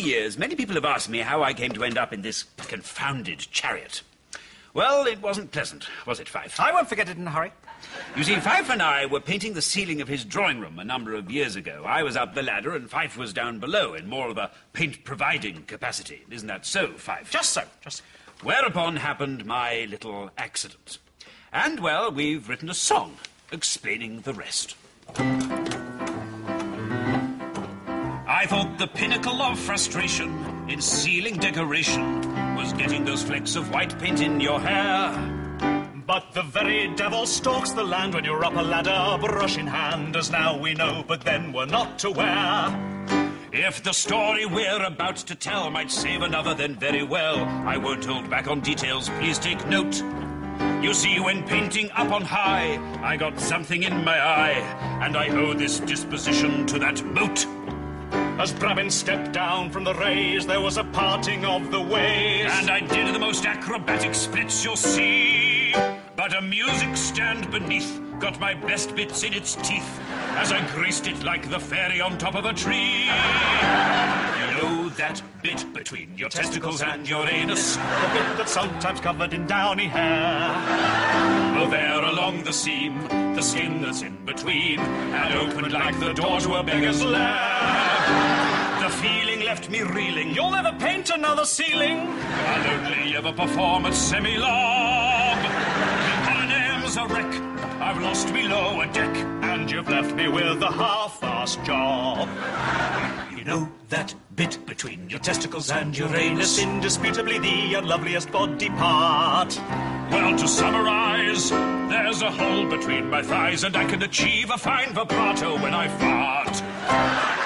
the years, many people have asked me how I came to end up in this confounded chariot. Well, it wasn't pleasant, was it, Fife? I won't forget it in a hurry. You see, Fife and I were painting the ceiling of his drawing room a number of years ago. I was up the ladder and Fife was down below in more of a paint-providing capacity. Isn't that so, Fife? Just so, just so. Whereupon happened my little accident. And, well, we've written a song explaining the rest. I thought the pinnacle of frustration in ceiling decoration was getting those flecks of white paint in your hair. But the very devil stalks the land when you're up a ladder, brush in hand, as now we know, but then we're not aware. If the story we're about to tell might save another, then very well. I won't hold back on details, please take note. You see, when painting up on high, I got something in my eye, and I owe this disposition to that mote. As Brabin stepped down from the rays, there was a parting of the ways. And I did the most acrobatic splits you'll see. But a music stand beneath got my best bits in its teeth as I graced it like the fairy on top of a tree. You know that bit between your testicles and your anus? The bit that's sometimes covered in downy hair. Oh, there along the seam, the skin that's in between, and opened like the door to a beggar's lair. Left me reeling. You'll never paint another ceiling. I'll only ever perform at semi-lob. Hollinham's a wreck. I've lost me lower deck. And you've left me with a half-assed job. You know that bit between your testicles and your anus? Indisputably the unloveliest body part. Well, to summarize, there's a hole between my thighs, and I can achieve a fine vibrato when I fart.